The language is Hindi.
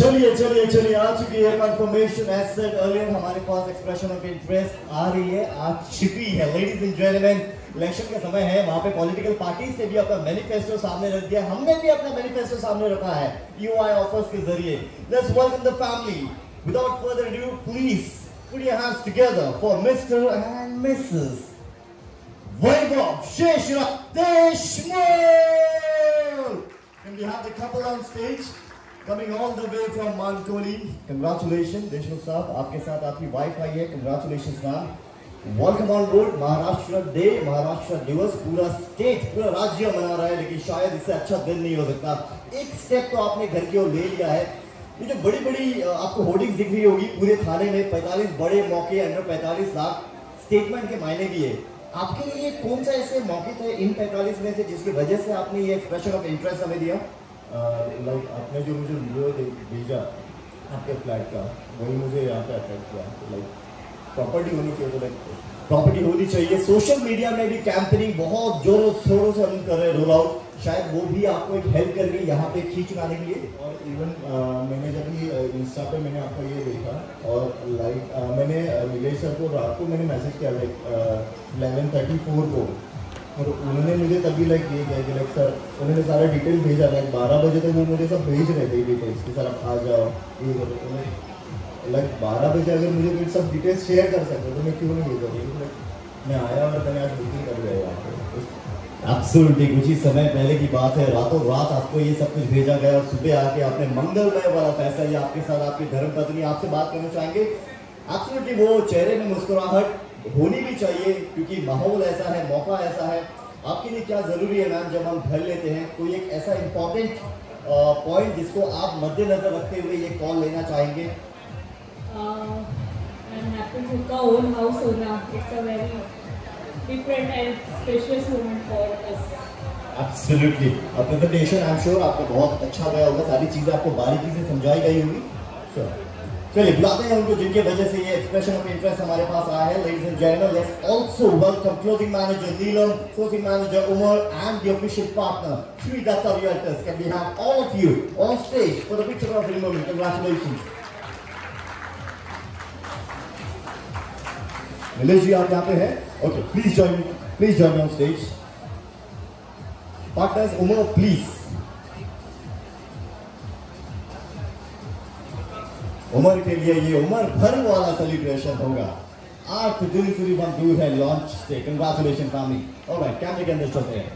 चलिए चलिए चलिए, आ चुकी है कंफर्मेशन एज सेड अर्लियर हमारे पास एक्सप्रेशन ऑफ़ इंटरेस्ट आ रही है, आ चुकी है लेडीज़ एंड जेंटलमैन इलेक्शन का समय है वहाँ पे पॉलिटिकल पार्टीज़ ने भी अपना मैनिफेस्टो सामने रख दिया हमने भी अपना मैनिफेस्टो सामने रखा है यूआई ऑफर्स के ज़रिए let's welcome the family without further due please put your hands together for Mr. and Mrs. Vaibhav Sheshra Deshmukh! Can we have the couple on stage? Coming all the way from Mankoli. Congratulations, Deshmukh साहब आपके साथ आपकी वाइफ आई है Congratulations ma'am welcome on board Maharashtra day Maharashtra दिवस पूरा स्टेट पूरा राज्य मना रहा है लेकिन शायद इससे अच्छा दिन नहीं हो सकता. एक स्टेप तो आपने घर की ओर ले लिया है. ये जो बड़ी बड़ी आपको होर्डिंग्स दिख रही होगी पूरे थाने में 45 बड़े मौके अंडर 45 लाख स्टेटमेंट के मायने भी है. आपके लिए कौन सा ऐसे मौके थे इन 45 में से जिसकी वजह से आपने ये एक्सप्रेशन ऑफ़ इंटरेस्ट हमें दिया? लाइक आपने जो मुझे वीडियो भेजा आपके फ्लैट का, वही मुझे यहाँ पे अट्रैक्ट किया लाइक प्रॉपर्टी होनी चाहिए तो लाइक प्रॉपर्टी होनी चाहिए। सोशल मीडिया में भी कैंपेनिंग बहुत जोरों शोरों से हम कर रहे हैं रोल आउट शायद वो भी आपको एक हेल्प कर है यहाँ पे खींच लाने के लिए। और इवन मैंने जब ये इंस्टा पे मैंने आपका ये देखा और लाइक मैंने नीलेश सर को रात को मैंने मैसेज किया लाइक इलेवन थर्टी फोर को। और उन्होंने मुझे तभी लाइक ये किया कि लाइक सर उन्होंने सारा डिटेल भेजा लाइक बारह बजे तक वो मुझे सब भेज रहे थे डिटेल्स कि सर आप आ जाओ। ये करो लाइक बारह बजे अगर मुझे कोई सब डिटेल्स शेयर कर सकते तो मैं क्यों नहीं भेजा? लाइक मैं आया और मैंने आज बुकिंग कर लिया यहाँ पे। एब्सोल्युटली कुछ ही समय पहले की बात है। रातों रात आपको ये सब कुछ भेजा गया और सुबह आके आपने मंगलमय वाला पैसा ये आपके साथ आपकी धर्म पत्नी आपसे बात करना चाहेंगे एब्सोल्युटली वो चेहरे में मुस्कुराहट होनी भी चाहिए क्योंकि माहौल ऐसा है मौका ऐसा है। आपके लिए क्या ज़रूरी है मैम जब हम घर लेते हैं कोई एक ऐसा इंपॉर्टेंट पॉइंट जिसको आप मद्देनजर रखते हुए ये कॉल लेना चाहेंगे? होना. Absolutely presentation I am sure आपका बहुत अच्छा गया होगा। सारी चीज़ें आपको बारीकी से समझाई गई होंगी। Sure. चलिए, बुलाते हैं उनको जिनके वजह से ये एक्सप्रेशन ऑफ़ इंटरेस्ट हमारे पास आया है ladies and gentleman let's also welcome closing manager Neelam sourcing manager Umar and the official partner Shri Datta Realtors can we have all of you on stage for the picture of removing congratulations Nilesh ji आप यहाँ पे हैं? Okay please join please join on stage partners Umar please Umar के लिए ये उमर भर वाला सेलिब्रेशन होगा। आठ दिन सिर्फ़ हम है लॉन्च से कंग्रेचुलेशन और भाई कैप्टी के अंदर चलते हैं।